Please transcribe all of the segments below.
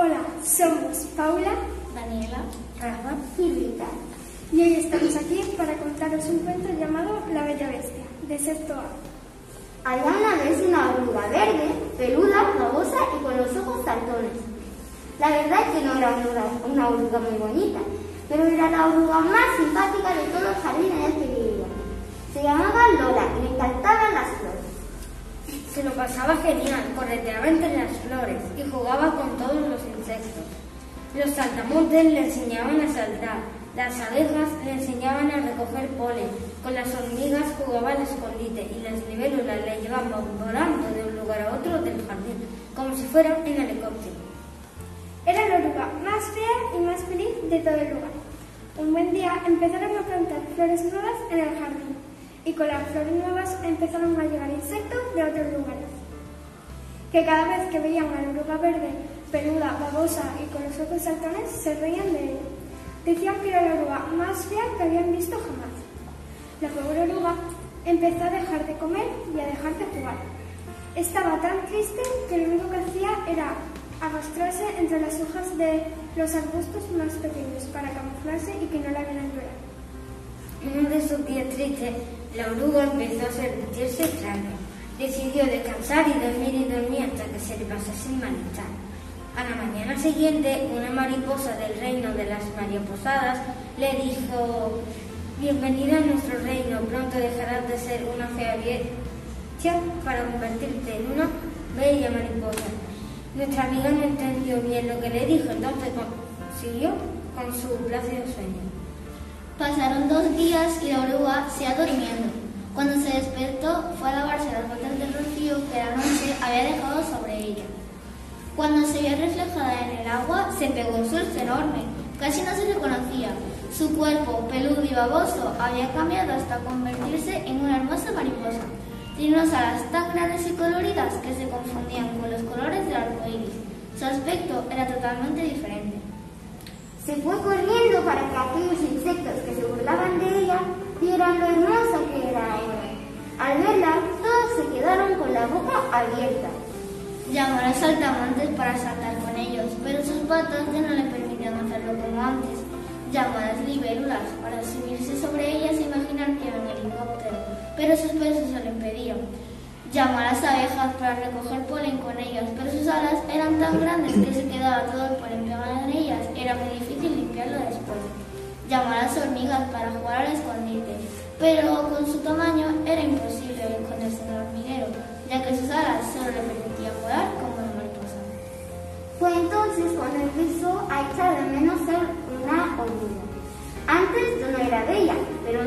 Somos Paula, Daniela, Rafa y Rita. y hoy estamos aquí para contaros un cuento llamado La Bella Bestia, de sexto A. Había una vez una oruga verde, peluda, babosa y con los ojos saltones. La verdad es que no era una una oruga muy bonita, pero era la oruga más simpática de todo el jardín en el que vivía. Se llamaba Lola y le encantaban las flores. Se lo pasaba genial, correteaba entre las flores y jugaba con todos los insectos. Los saltamontes le enseñaban a saltar, las abejas le enseñaban a recoger polen, con las hormigas jugaba al escondite y las libélulas le llevaban volando de un lugar a otro del jardín, como si fuera en helicóptero. Era la oruga más fea y más feliz de todo el lugar. Un buen día empezaron a plantar flores nuevas en el jardín y con las flores nuevas empezaron a llegar insectos de otros lugares. Que cada vez que veían a la oruga verde, peluda, babosa y con los ojos saltones, se reían de ella. Decían que era la oruga más fea que habían visto jamás. La pobre oruga empezó a dejar de comer y a dejar de jugar. Estaba tan triste que lo único que hacía era arrastrarse entre las hojas de los arbustos más pequeños para camuflarse y que no la vieran llorar. Esos días tristes, la oruga empezó a sentirse extraña. Decidió descansar y dormir y dormir hasta que se le pasase el malestar. A la mañana siguiente, una mariposa del reino de las mariposadas le dijo, bienvenida a nuestro reino, pronto dejarás de ser una fea vieja para convertirte en una bella mariposa. Nuestra amiga no entendió bien lo que le dijo, entonces siguió con su plácido sueño. Pasaron dos días y durmiendo. Cuando se despertó, fue a lavarse las botas de rocío que la noche había dejado sobre ella. Cuando se vio reflejada en el agua, se pegó un susto enorme. Casi no se reconocía. Su cuerpo, peludo y baboso, había cambiado hasta convertirse en una hermosa mariposa. Tenía unas alas tan grandes y coloridas que se confundían con los colores del arco iris. Su aspecto era totalmente diferente. Se fue corriendo para que aquellos insectos que se burlaban de ella vieran lo ella. Al verla, todos se quedaron con la boca abierta. Llamó a los saltamontes para saltar con ellos, pero sus patas ya no le permitían hacerlo como antes. Llamó a las libélulas para subirse sobre ellas e imaginar que era un helicóptero, pero sus pesos se lo impedían. Llamó a las abejas para recoger polen con ellas, pero sus alas eran tan grandes que se quedaba todo el polen pegado en ellas. Era muy difícil limpiarlo después. Llamó a las hormigas para jugar al escondite, pero con su tamaño era imposible esconderse en el hormiguero, ya que sus alas solo le permitían volar como una mariposa. Fue entonces cuando empezó a echar de menos ser una oruga. Antes yo no era bella, pero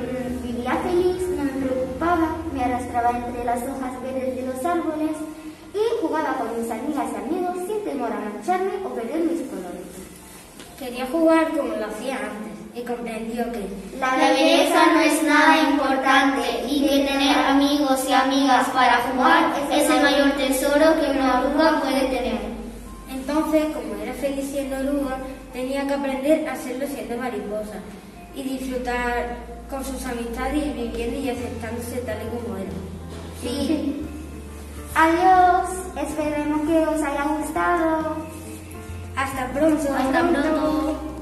vivía feliz, no me preocupaba, me arrastraba entre las hojas verdes de los árboles y jugaba con mis amigas y amigos sin temor a mancharme o perder mis colores. Quería jugar como lo hacía antes y comprendió que La belleza no es nada importante y que tener amigos y amigas para jugar es el mayor tesoro que una oruga puede tener. entonces, como era feliz siendo oruga, tenía que aprender a serlo siendo mariposa y disfrutar con sus amistades y viviendo y aceptándose tal y como era. Sí. Adiós. Esperemos que os haya gustado. Hasta pronto. Hasta pronto.